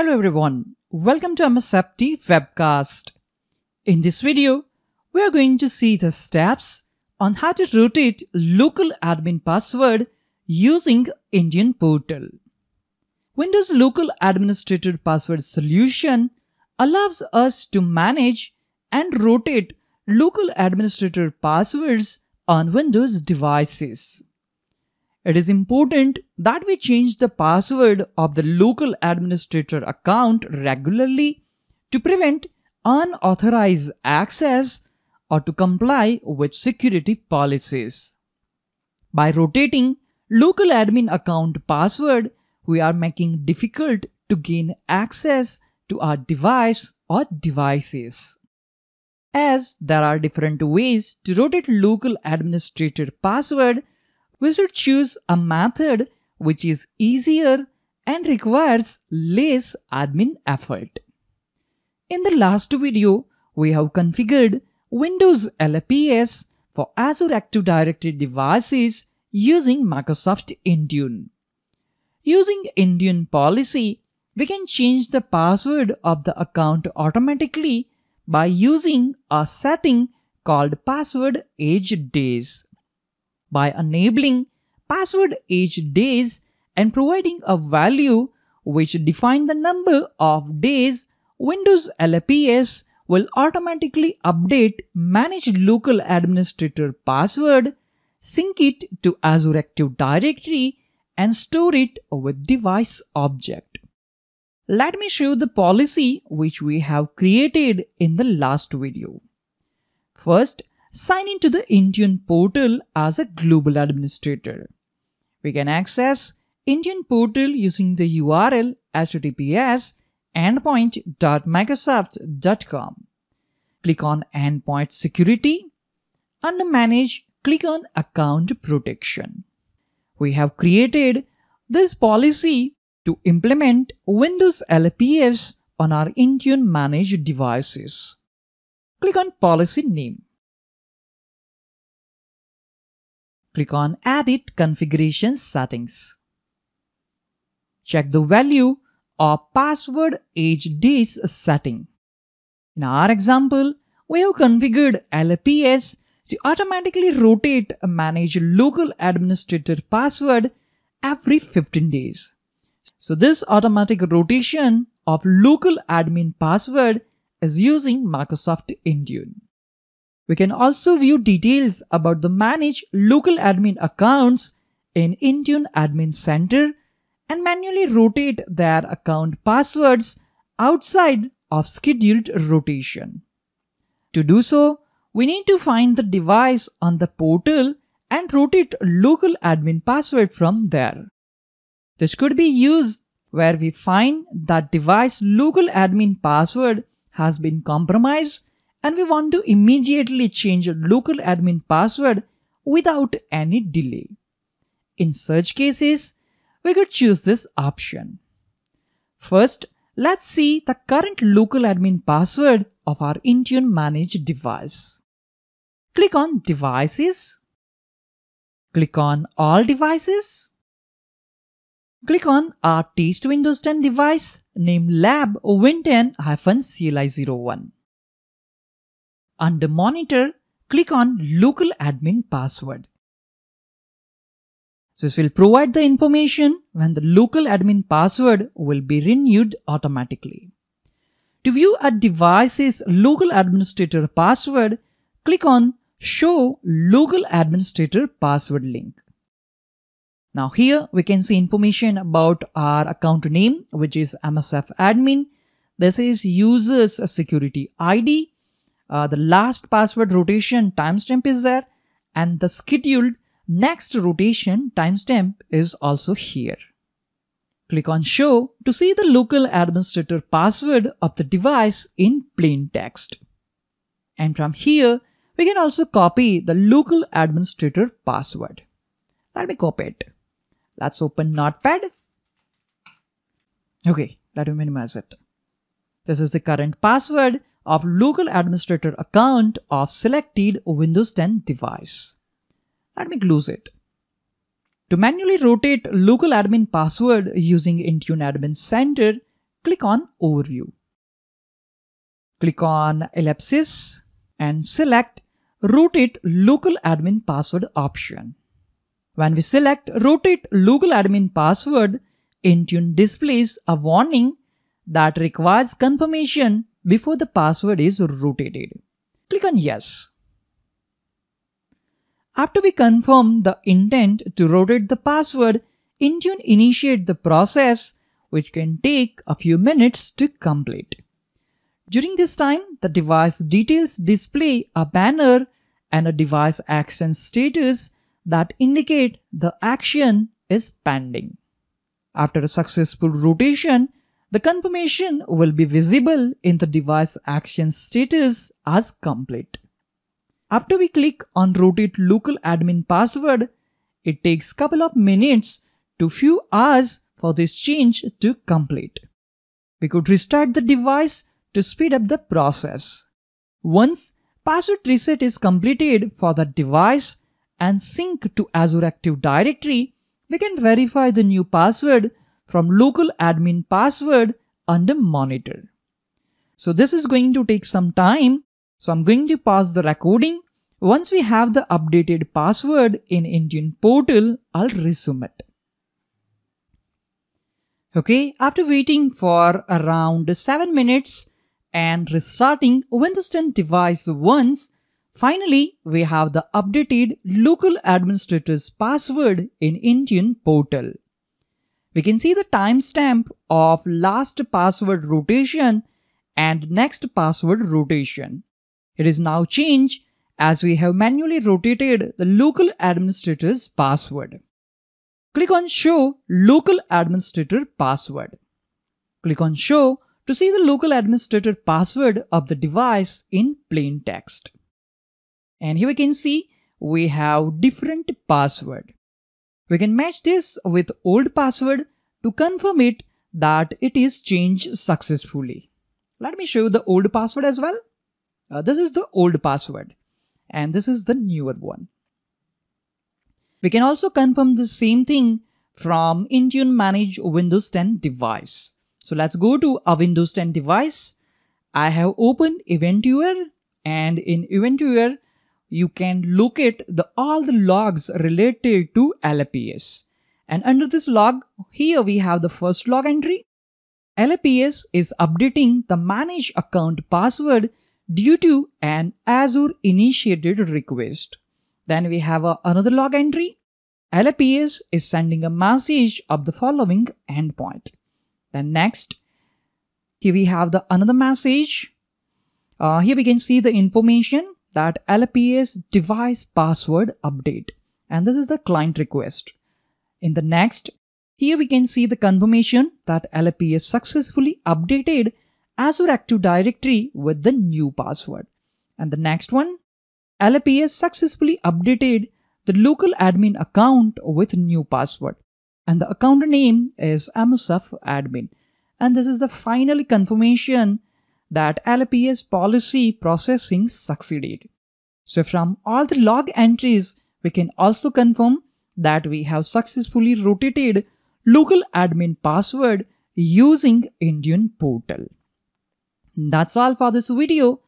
Hello everyone, welcome to MSFT webcast. In this video, we are going to see the steps on how to rotate local admin password using Intune portal. Windows Local Administrator Password solution allows us to manage and rotate local administrator passwords on Windows devices. It is important that we change the password of the local administrator account regularly to prevent unauthorized access or to comply with security policies. By rotating local admin account password, we are making difficult to gain access to our device or devices. As there are different ways to rotate local administrator password, we should choose a method which is easier and requires less admin effort. In the last video, we have configured Windows LAPS for Azure Active Directory devices using Microsoft Intune. Using Intune policy, we can change the password of the account automatically by using a setting called password age days by enabling password age days and providing a value which define the number of days Windows LAPS will automatically update manage local administrator password, sync it to Azure Active Directory and store it with device object. Let me show the policy which we have created in the last video. First, sign into the Intune portal as a global administrator. We can access Intune portal using the URL https endpoint.microsoft.com. Click on Endpoint Security. Under Manage, click on Account Protection. We have created this policy to implement Windows LAPS on our Intune managed devices. Click on Policy Name. Click on Edit Configuration Settings. Check the value of password age days setting. In our example, we have configured LAPS to automatically rotate a manage local administrator password every 15 days. So this automatic rotation of local admin password is using Microsoft Intune. We can also view details about the manage local admin accounts in Intune Admin Center and manually rotate their account passwords outside of scheduled rotation. To do so, we need to find the device on the portal and rotate local admin password from there. This could be used where we find that device local admin password has been compromised and we want to immediately change a local admin password without any delay. In such cases, we could choose this option. First, let's see the current local admin password of our Intune managed device. Click on Devices. Click on All Devices. Click on our test Windows 10 device named Lab Win10-CLI01. Under Monitor, click on Local Admin Password. This will provide the information when the local admin password will be renewed automatically. To view a device's local administrator password, click on Show Local Administrator Password link. Now here we can see information about our account name which is MSF admin. This is user's security ID uh, the last password rotation timestamp is there and the scheduled next rotation timestamp is also here. Click on show to see the local administrator password of the device in plain text. And from here, we can also copy the local administrator password. Let me copy it. Let's open Notepad. Okay, let me minimize it. This is the current password of local administrator account of selected Windows 10 device. Let me close it. To manually rotate local admin password using Intune Admin Center, click on Overview. Click on Ellipsis and select Rotate Local Admin Password option. When we select Rotate Local Admin Password, Intune displays a warning that requires confirmation before the password is rotated. Click on Yes. After we confirm the intent to rotate the password, Intune initiate the process which can take a few minutes to complete. During this time, the device details display a banner and a device action status that indicate the action is pending. After a successful rotation, the confirmation will be visible in the device action status as complete. After we click on rotate local admin password, it takes couple of minutes to few hours for this change to complete. We could restart the device to speed up the process. Once password reset is completed for the device and sync to Azure Active Directory, we can verify the new password from local admin password under monitor. So this is going to take some time. So I'm going to pause the recording. Once we have the updated password in Intune portal, I'll resume it. Okay, after waiting for around 7 minutes and restarting Windows 10 device once, finally we have the updated local administrator's password in Intune portal. We can see the timestamp of last password rotation and next password rotation. It is now changed as we have manually rotated the local administrator's password. Click on Show Local Administrator Password. Click on Show to see the local administrator password of the device in plain text. And here we can see we have different password. We can match this with old password to confirm it that it is changed successfully. Let me show you the old password as well. Uh, this is the old password and this is the newer one. We can also confirm the same thing from Intune Manage Windows 10 device. So let's go to a Windows 10 device. I have opened Event Viewer and in Event Viewer you can locate the, all the logs related to LAPS. And under this log, here we have the first log entry. LAPS is updating the manage account password due to an Azure initiated request. Then we have a, another log entry. LAPS is sending a message of the following endpoint. Then next, here we have the another message. Uh, here we can see the information that LAPS device password update. And this is the client request. In the next, here we can see the confirmation that LAPS successfully updated Azure Active Directory with the new password. And the next one, LAPS successfully updated the local admin account with new password. And the account name is MSF admin. And this is the final confirmation that LAPS policy processing succeeded. So from all the log entries, we can also confirm that we have successfully rotated local admin password using Intune portal. That's all for this video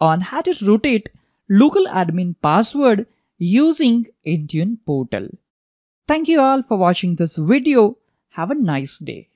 on how to rotate local admin password using Intune portal. Thank you all for watching this video. Have a nice day.